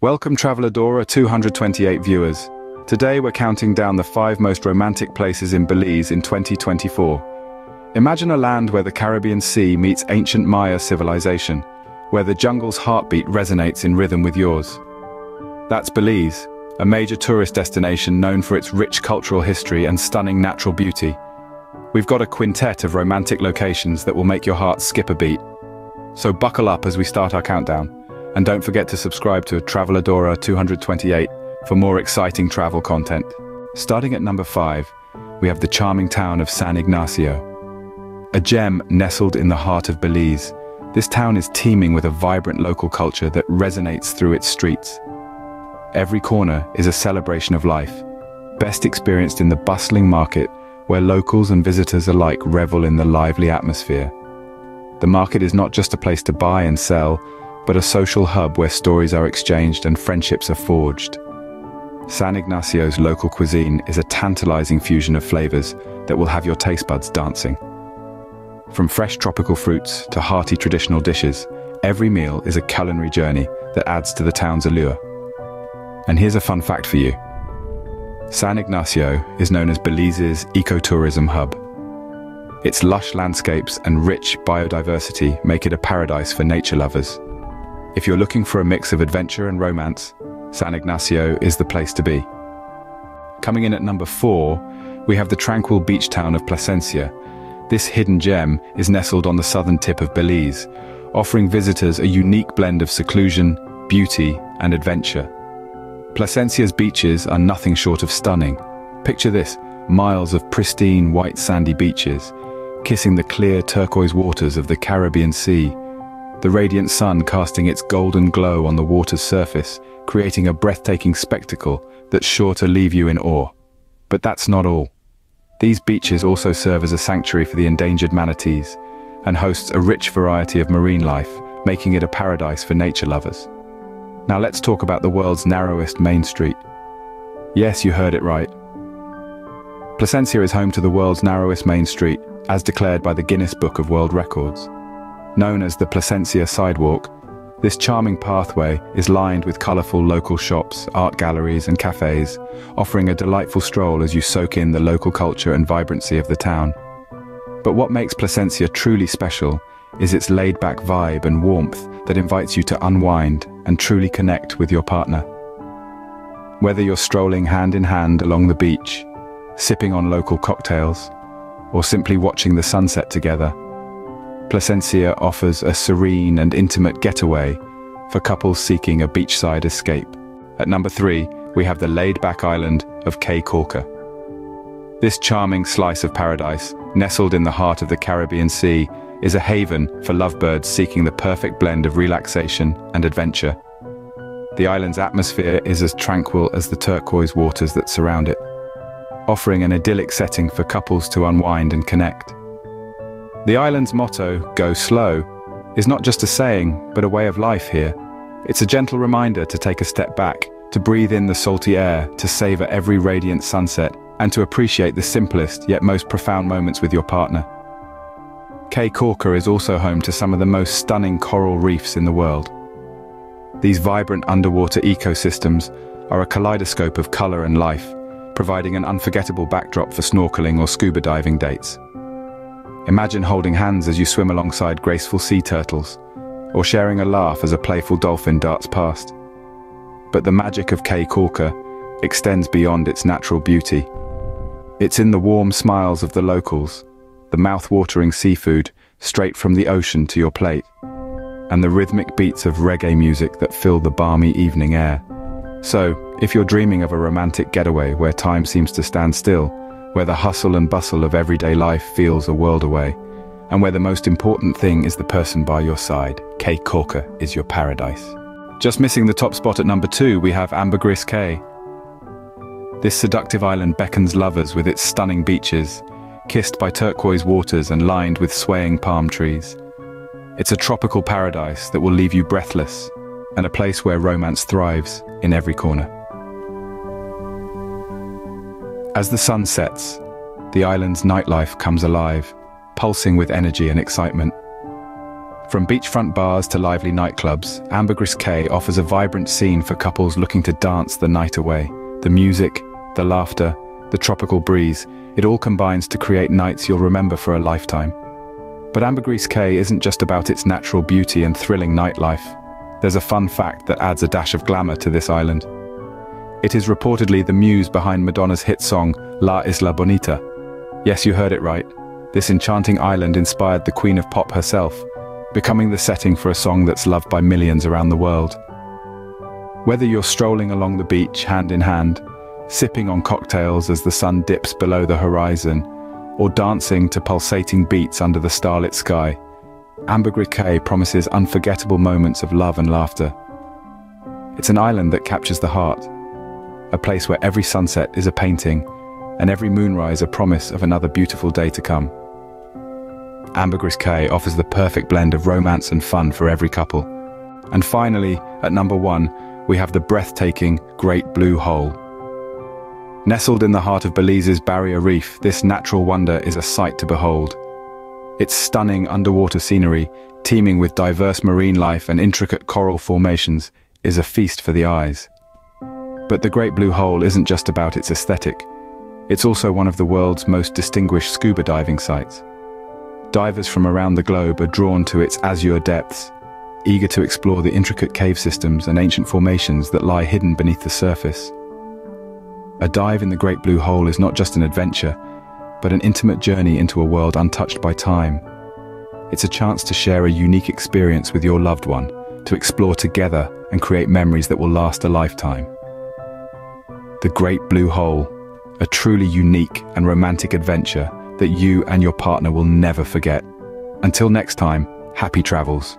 Welcome Traveladora 228 viewers. Today we're counting down the five most romantic places in Belize in 2024. Imagine a land where the Caribbean Sea meets ancient Maya civilization, where the jungle's heartbeat resonates in rhythm with yours. That's Belize, a major tourist destination known for its rich cultural history and stunning natural beauty. We've got a quintet of romantic locations that will make your heart skip a beat. So buckle up as we start our countdown. And don't forget to subscribe to Traveladora 228 for more exciting travel content. Starting at number 5, we have the charming town of San Ignacio. A gem nestled in the heart of Belize, this town is teeming with a vibrant local culture that resonates through its streets. Every corner is a celebration of life, best experienced in the bustling market where locals and visitors alike revel in the lively atmosphere. The market is not just a place to buy and sell, but a social hub where stories are exchanged and friendships are forged. San Ignacio's local cuisine is a tantalizing fusion of flavors that will have your taste buds dancing. From fresh tropical fruits to hearty traditional dishes, every meal is a culinary journey that adds to the town's allure. And here's a fun fact for you. San Ignacio is known as Belize's ecotourism hub. Its lush landscapes and rich biodiversity make it a paradise for nature lovers. If you're looking for a mix of adventure and romance, San Ignacio is the place to be. Coming in at number four, we have the tranquil beach town of Placencia. This hidden gem is nestled on the southern tip of Belize, offering visitors a unique blend of seclusion, beauty, and adventure. Placencia's beaches are nothing short of stunning. Picture this, miles of pristine white sandy beaches, kissing the clear turquoise waters of the Caribbean Sea, the radiant sun casting its golden glow on the water's surface, creating a breathtaking spectacle that's sure to leave you in awe. But that's not all. These beaches also serve as a sanctuary for the endangered manatees and hosts a rich variety of marine life, making it a paradise for nature lovers. Now let's talk about the world's narrowest main street. Yes, you heard it right. Placencia is home to the world's narrowest main street, as declared by the Guinness Book of World Records. Known as the Placencia Sidewalk, this charming pathway is lined with colourful local shops, art galleries and cafes, offering a delightful stroll as you soak in the local culture and vibrancy of the town. But what makes Placencia truly special is its laid-back vibe and warmth that invites you to unwind and truly connect with your partner. Whether you're strolling hand in hand along the beach, sipping on local cocktails, or simply watching the sunset together, Placencia offers a serene and intimate getaway for couples seeking a beachside escape. At number three, we have the laid-back island of Caye Caulker. This charming slice of paradise, nestled in the heart of the Caribbean Sea, is a haven for lovebirds seeking the perfect blend of relaxation and adventure. The island's atmosphere is as tranquil as the turquoise waters that surround it, offering an idyllic setting for couples to unwind and connect. The island's motto, go slow, is not just a saying, but a way of life here. It's a gentle reminder to take a step back, to breathe in the salty air, to savor every radiant sunset, and to appreciate the simplest yet most profound moments with your partner. Caye Caulker is also home to some of the most stunning coral reefs in the world. These vibrant underwater ecosystems are a kaleidoscope of color and life, providing an unforgettable backdrop for snorkeling or scuba diving dates. Imagine holding hands as you swim alongside graceful sea turtles, or sharing a laugh as a playful dolphin darts past. But the magic of Caye Caulker extends beyond its natural beauty. It's in the warm smiles of the locals, the mouth-watering seafood straight from the ocean to your plate, and the rhythmic beats of reggae music that fill the balmy evening air. So, if you're dreaming of a romantic getaway where time seems to stand still, where the hustle and bustle of everyday life feels a world away, and where the most important thing is the person by your side. Caye Caulker is your paradise. Just missing the top spot at number two, we have Ambergris Caye. This seductive island beckons lovers with its stunning beaches, kissed by turquoise waters and lined with swaying palm trees. It's a tropical paradise that will leave you breathless, and a place where romance thrives in every corner. As the sun sets, the island's nightlife comes alive, pulsing with energy and excitement. From beachfront bars to lively nightclubs, Ambergris Caye offers a vibrant scene for couples looking to dance the night away. The music, the laughter, the tropical breeze, it all combines to create nights you'll remember for a lifetime. But Ambergris Caye isn't just about its natural beauty and thrilling nightlife. There's a fun fact that adds a dash of glamour to this island. It is reportedly the muse behind Madonna's hit song, La Isla Bonita. Yes, you heard it right. This enchanting island inspired the Queen of Pop herself, becoming the setting for a song that's loved by millions around the world. Whether you're strolling along the beach hand in hand, sipping on cocktails as the sun dips below the horizon, or dancing to pulsating beats under the starlit sky, Ambergris Caye promises unforgettable moments of love and laughter. It's an island that captures the heart, a place where every sunset is a painting and every moonrise a promise of another beautiful day to come. Ambergris Caye offers the perfect blend of romance and fun for every couple. And finally, at number one, we have the breathtaking Great Blue Hole. Nestled in the heart of Belize's Barrier Reef, this natural wonder is a sight to behold. Its stunning underwater scenery, teeming with diverse marine life and intricate coral formations, is a feast for the eyes. But the Great Blue Hole isn't just about its aesthetic. It's also one of the world's most distinguished scuba diving sites. Divers from around the globe are drawn to its azure depths, eager to explore the intricate cave systems and ancient formations that lie hidden beneath the surface. A dive in the Great Blue Hole is not just an adventure, but an intimate journey into a world untouched by time. It's a chance to share a unique experience with your loved one, to explore together and create memories that will last a lifetime. The Great Blue Hole, a truly unique and romantic adventure that you and your partner will never forget. Until next time, happy travels.